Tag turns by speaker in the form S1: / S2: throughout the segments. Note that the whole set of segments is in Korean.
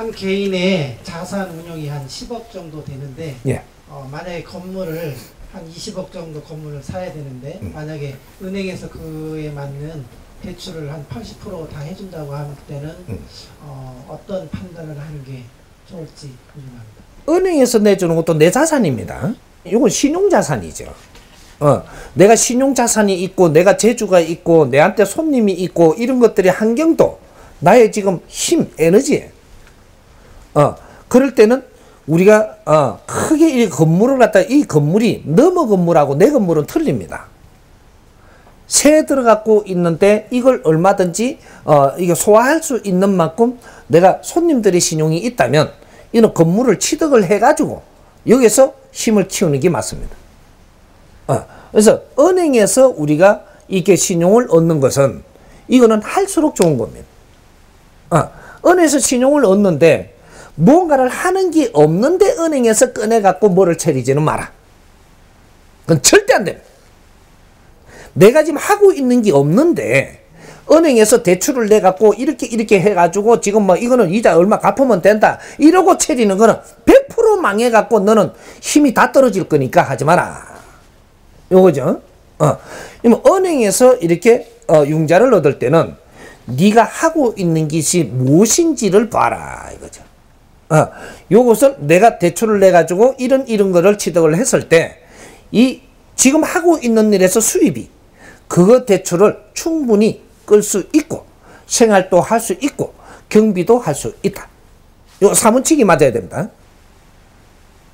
S1: 한 개인의 자산 운용이 한 10억 정도 되는데
S2: 예.
S1: 어, 만약에 건물을 한 20억 정도 건물을 사야 되는데
S2: 음.
S1: 만약에 은행에서 그에 맞는 대출을 한 80%다 해준다고 할 때는
S2: 음.
S1: 어, 어떤 판단을 하는 게 좋을지 궁금합니다.
S2: 은행에서 내주는 것도 내 자산입니다. 이건 신용자산이죠. 어, 내가 신용자산이 있고, 내가 재주가 있고, 내한테 손님이 있고, 이런 것들이 환경도 나의 지금 힘, 에너지에. 어, 그럴 때는 우리가, 어, 크게 이 건물을 갖다, 이 건물이 너머 건물하고 내 건물은 틀립니다. 새 들어갖고 있는데 이걸 얼마든지 어 이게 소화할 수 있는 만큼 내가 손님들의 신용이 있다면 이는 건물을 취득을 해가지고 여기서 힘을 키우는 게 맞습니다. 어, 그래서 은행에서 우리가 이렇게 신용을 얻는 것은 이거는 할수록 좋은 겁니다. 어, 은행에서 신용을 얻는데 뭔가를 하는 게 없는데 은행에서 꺼내갖고 뭐를 차리지는 마라. 그건 절대 안 됩니다. 내가 지금 하고 있는 게 없는데 은행에서 대출을 내 갖고 이렇게 이렇게 해 가지고 지금 뭐 이거는 이자 얼마 갚으면 된다 이러고 채리는 거는 100% 망해 갖고 너는 힘이 다 떨어질 거니까 하지 마라 요거죠 어 은행에서 이렇게 어 융자를 얻을 때는 네가 하고 있는 것이 무엇인지를 봐라 이거죠 어 요것은 내가 대출을 내 가지고 이런 이런 거를 취득을 했을 때 이 지금 하고 있는 일에서 수입이 그거 대출을 충분히 끌 수 있고 생활도 할 수 있고 경비도 할 수 있다. 요 사문칙이 맞아야 됩니다.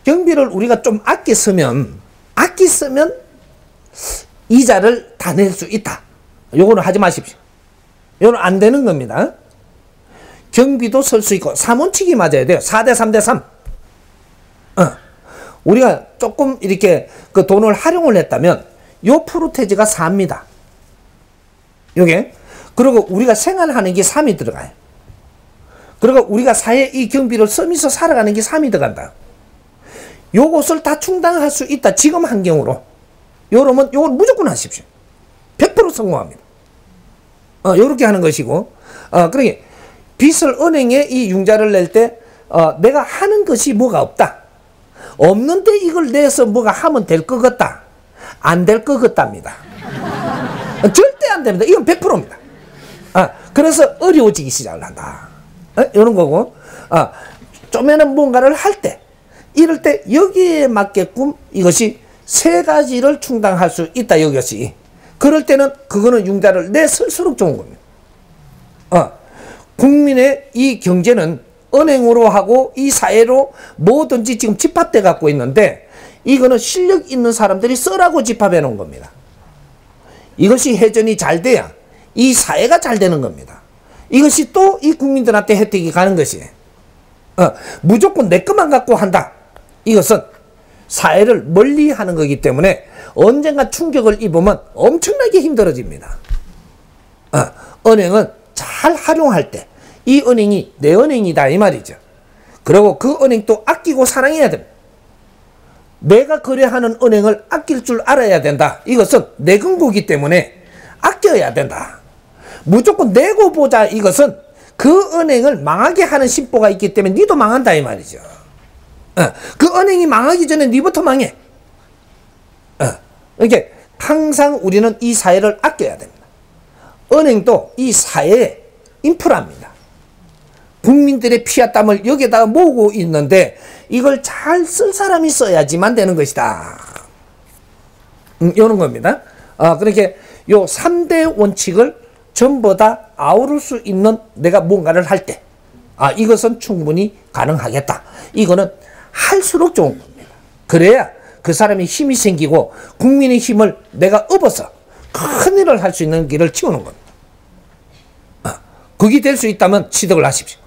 S2: 경비를 우리가 좀 아껴 쓰면 아껴 쓰면 이자를 다 낼 수 있다. 요거는 하지 마십시오. 요는 안 되는 겁니다. 경비도 쓸 수 있고 사문칙이 맞아야 돼요. 4대 3대 3. 어. 우리가 조금 이렇게 그 돈을 활용을 했다면 요 프로테지가 4입니다. 요게. 그리고 우리가 생활하는 게 3이 들어가요. 그리고 우리가 사회 이 경비를 쓰면서 살아가는 게 3이 들어간다. 요것을 다 충당할 수 있다. 지금 환경으로. 요러면 요건 무조건 하십시오. 100% 성공합니다. 어, 요렇게 하는 것이고. 어, 그러게 빚을 은행에 이 융자를 낼 때, 어, 내가 하는 것이 뭐가 없다. 없는데 이걸 내서 뭐가 하면 될 것 같다. 안 될 것 같답니다. 절대 안 됩니다. 이건 100%입니다. 아, 그래서 어려워지기 시작을 한다. 어? 이런 거고, 아, 좀에는 뭔가를 할 때, 이럴 때 여기에 맞게끔 이것이 세 가지를 충당할 수 있다, 이것이. 그럴 때는 그거는 융자를 내쓸수록 좋은 겁니다. 어, 국민의 이 경제는 은행으로 하고 이 사회로 뭐든지 지금 집합돼 갖고 있는데 이거는 실력 있는 사람들이 써라고 집합해 놓은 겁니다. 이것이 회전이 잘 돼야 이 사회가 잘 되는 겁니다. 이것이 또 이 국민들한테 혜택이 가는 것이에요. 어, 무조건 내 것만 갖고 한다. 이것은 사회를 멀리 하는 거기 때문에 언젠가 충격을 입으면 엄청나게 힘들어집니다. 어, 은행은 잘 활용할 때 이 은행이 내 은행이다 이 말이죠. 그리고 그 은행 또 아끼고 사랑해야 됩니다. 내가 거래하는 은행을 아낄 줄 알아야 된다. 이것은 내 금고기 때문에 아껴야 된다. 무조건 내고 보자 이것은 그 은행을 망하게 하는 심보가 있기 때문에 니도 망한다 이 말이죠. 어, 그 은행이 망하기 전에 니부터 망해. 어, 이렇게 항상 우리는 이 사회를 아껴야 됩니다. 은행도 이 사회의 인프라입니다. 국민들의 피와 땀을 여기에다가 모으고 있는데 이걸 잘 쓸 사람이 써야지만 되는 것이다. 음, 이런 겁니다. 아, 그렇게 요 3대 원칙을 전부 다 아우를 수 있는 내가 뭔가를 할 때, 아, 이것은 충분히 가능하겠다. 이거는 할수록 좋은 겁니다. 그래야 그 사람이 힘이 생기고 국민의 힘을 내가 업어서 큰 일을 할 수 있는 길을 치우는 겁니다. 아, 그게 될 수 있다면 취득을 하십시오.